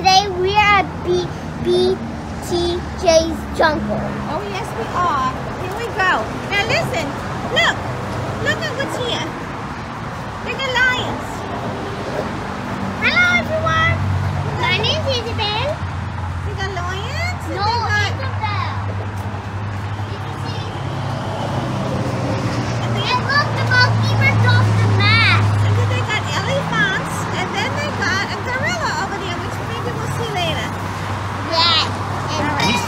today we are at B BTJ's Jungle. Oh, yes, we are. Here we go. Now, listen. Look. Look at what's here. Look at lions. Hello, everyone. My name's Isabel. You got lions? and No, they got- Isabel. Did you see? And look, the monkey ripped off the mask. And then they got elephants. And then they got a gorilla over there, which maybe we'll see later. Yeah. And He's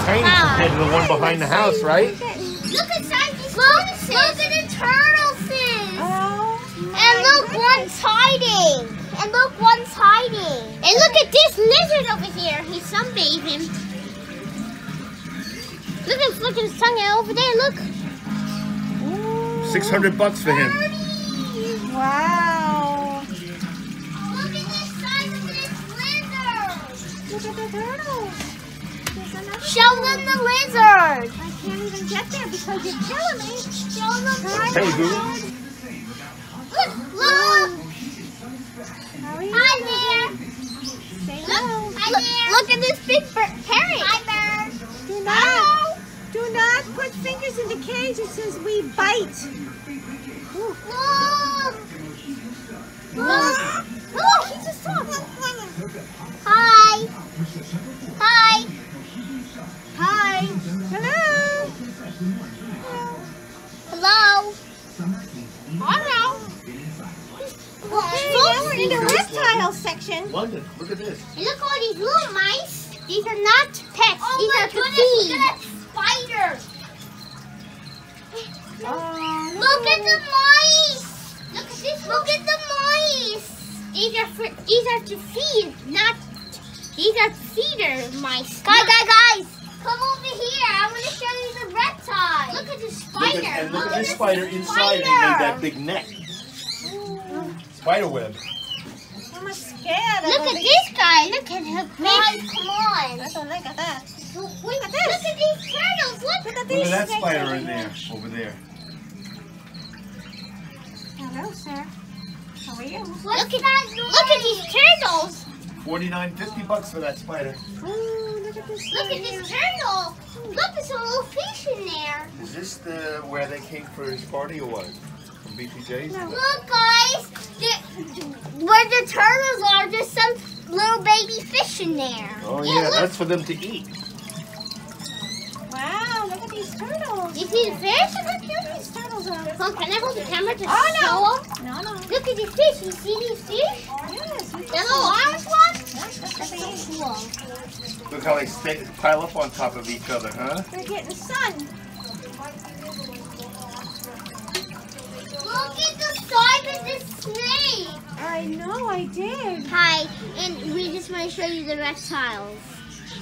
tiny to the one behind the house, right? Look at these Look, look at the turtle sis. Oh. And look, one's hiding. And look, one's hiding. And look at this lizard over here. He's sunbathing. Look at flicking his tongue out over there. Look. Six hundred bucks for him. Wow. Look at the size of this lizard. Look at the turtles. Show them the lizard. I can't even get there because you're killing me. Show them the Hey, lizard. Google. Look, look. Hi there. Say Look, hello. hi there. Look at this big bird. Parrot. Hi, bird. Do not, do not put fingers in the cage. It says we bite. Look. In the reptile section. London, look at this. And look at all these little mice. These are not pets. Oh these are to feed. Look at that spider. Oh, Look at the mice. Look at this. Look at the mice. These are for. These are to feed, not. These are feeder mice. Guys, guys, guys. Come over here. I want to show you the reptile. Look at the Look spider. at, and look at at this the spider inside. He made that big net. Spider web. I'm scared. Look at these. this guy. Look at him. Guys, come on. Look at- look at that. Wait, Look at this. look at these turtles. Look. Look at Look these at that spider over in there, over there. Hello, sir. How are you? Look at that! Look at these turtles. Forty-nine, fifty bucks for that spider. Oh, look at this. Look at this turtle. Look, there's a little fish in there. Is this the where they came for his party or what? From BTJ's? No. Look, guys. The, where the turtles are, there's some little baby fish in there. Oh yeah, look. that's for them to eat. Wow, look at these turtles. You see the fish? Look at these turtles are. Hold, oh, can I hold the camera to Oh, no. show 'em? No, no. Look at these fish. You see these fish? Yes, The little orange ones? Yes, look That's so these. cool. Look how they stay, pile up on top of each other, huh? They're getting sun. Look at the size of this snake. I know, I did. Hi, and we just want to show you the reptiles.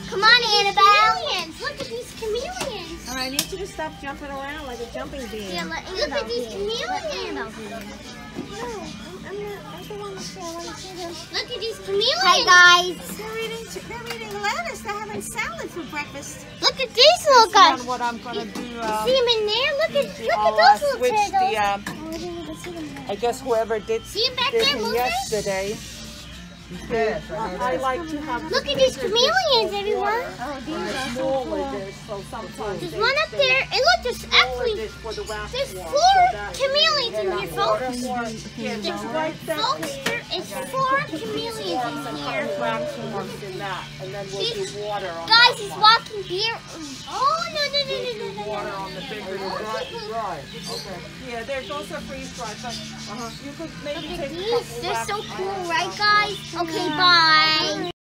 Come on, Annabelle. Chameleons. Look at these chameleons. All right, I need you to stop jumping around like a jumping bean. Yeah, let Look at these chameleons. No, I'm, I'm not. I don't want to see. I want to see them. Look at these chameleons. Hi, guys. They're eating, they're eating lettuce. They're having salad for breakfast. Look at these little guys. on what I'm gonna do. Um, See them in there? Look at look I'll at uh, those little switch turtles. the. Um, Oh, I didn't even see them. I guess whoever did See them back did there, yesterday. Yes, I like to have. Look at these chameleons, everyone. Oh, these are so cool. dish, so sometimes There's one up there, and look, there's smaller dish for the wax there's one, four so chameleons in here, folks. There's right folks, there is four chameleons in here. the wax works in that, and then we'll do See? water on Guys, he's walking here. Oh no no no no no no! Water no. on the bigger dry. Okay. Yeah, there goes a freeze dry. But, uh-huh. You could maybe take a couple They're so cool, right, guys? Okay, bye.